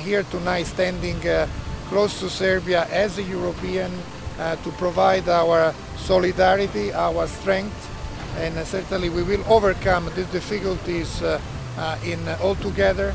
here tonight standing uh, close to Serbia as a European uh, to provide our solidarity, our strength, and uh, certainly we will overcome these difficulties uh, in all together.